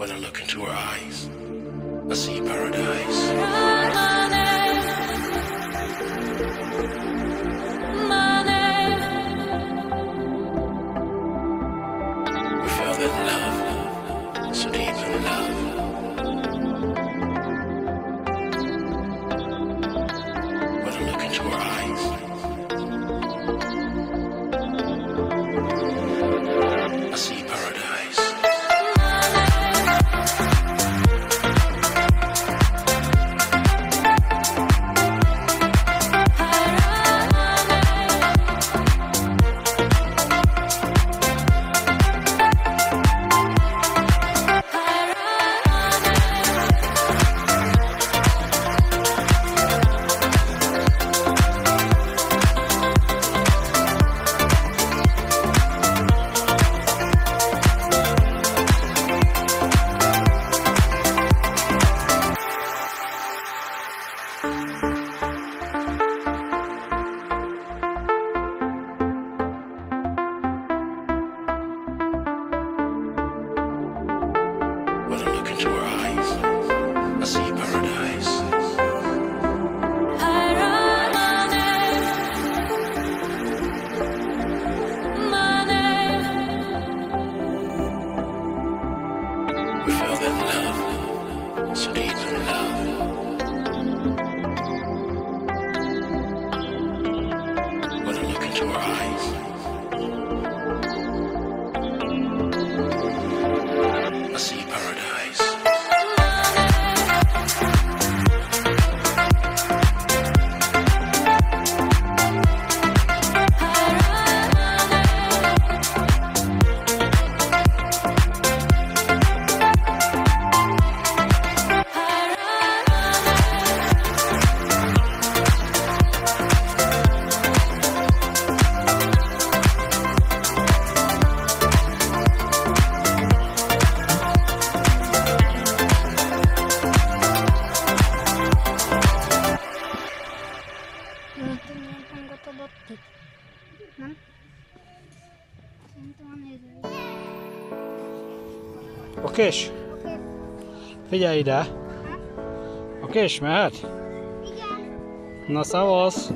When I look into her eyes, I see paradise. We fell in love, so deep in love. When I look into her eyes, your eyes. Okés? Figyelj ide! Okés, mehet? Igen. Na szavasz!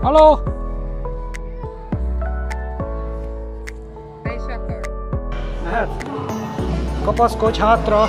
Haló? Te is akar? Mehet? Kapaszkodj hátra!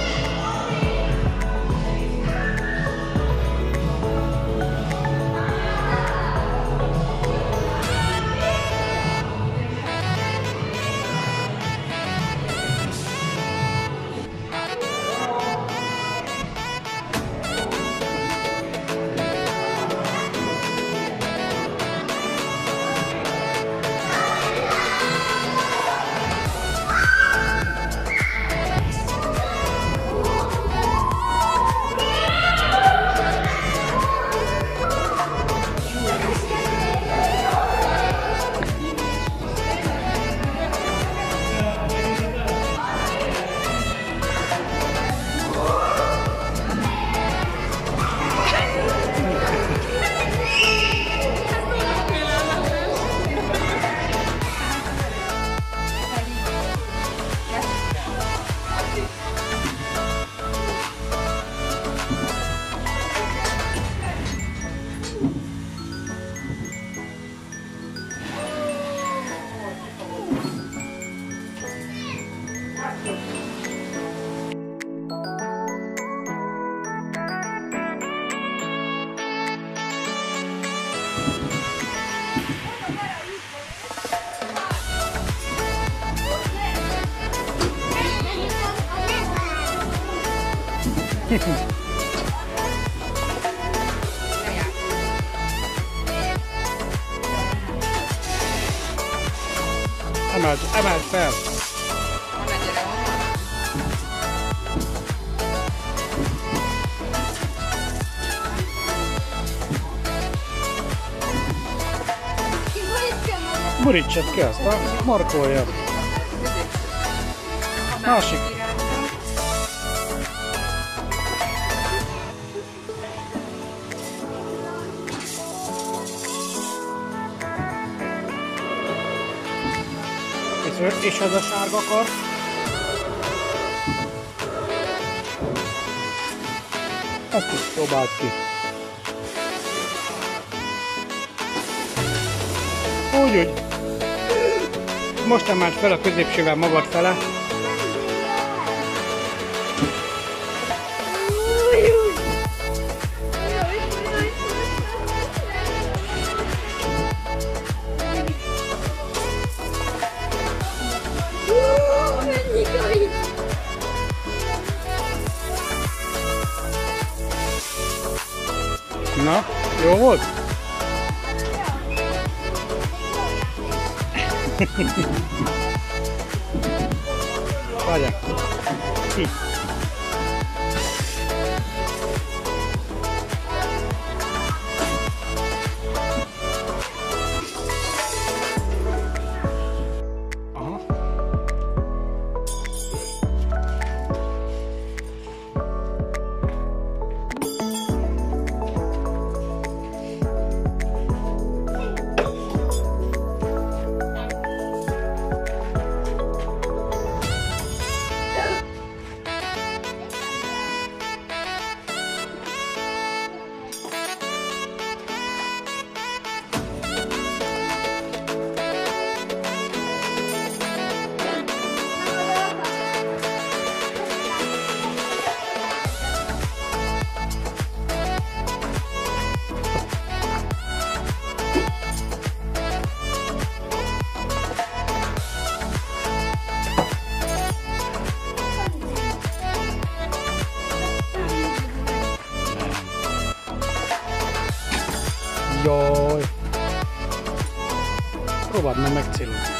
Emeld, emeld fel! Borítsad ki azt, markolja. Másik. És- És ez a sárga kar? Ezt is próbáld ki. Úgy, úgy. Most emelt fel a középsével magad fele. Na, jó volt? Várjál. Jaj. Próbáld meg megcélozni.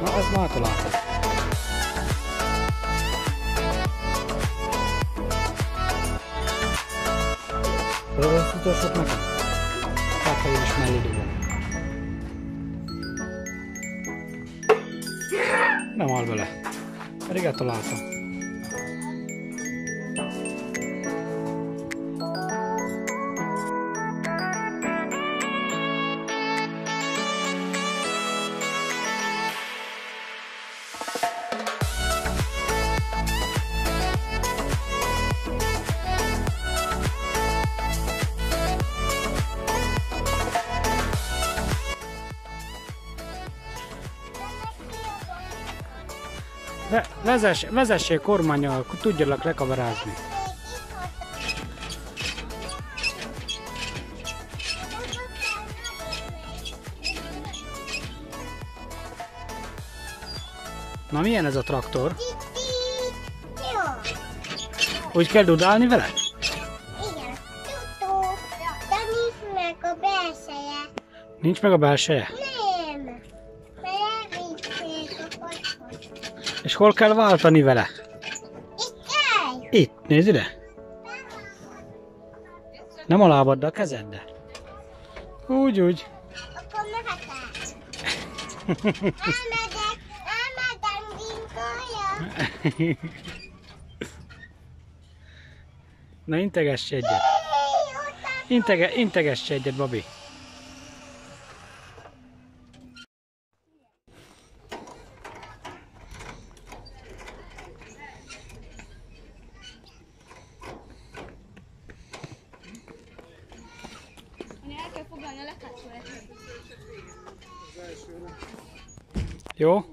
Na, ez már találtam. Tudod, az utolsót nekem? Hát, ha én is mellé dugom. Nem áll bele. Pedig eltaláltam. Ve, vezess, vezessél kormányjal, akkor tudjalak lekamerázni. Na milyen ez a traktor? Úgy kell dudálni vele? Igen. Tudó. De nincs meg a belseje. Nincs meg a belseje? Hol kell váltani vele? Itt. Itt, nézd ide. Nem a lábaddal, a kezeddel. Úgy, úgy. Akkor mehetek. Elmegyek. Elmegyek. Na integess egyet. Intege, integess egyet, Babi. El kell foglalni a lekapcsolat. Jó?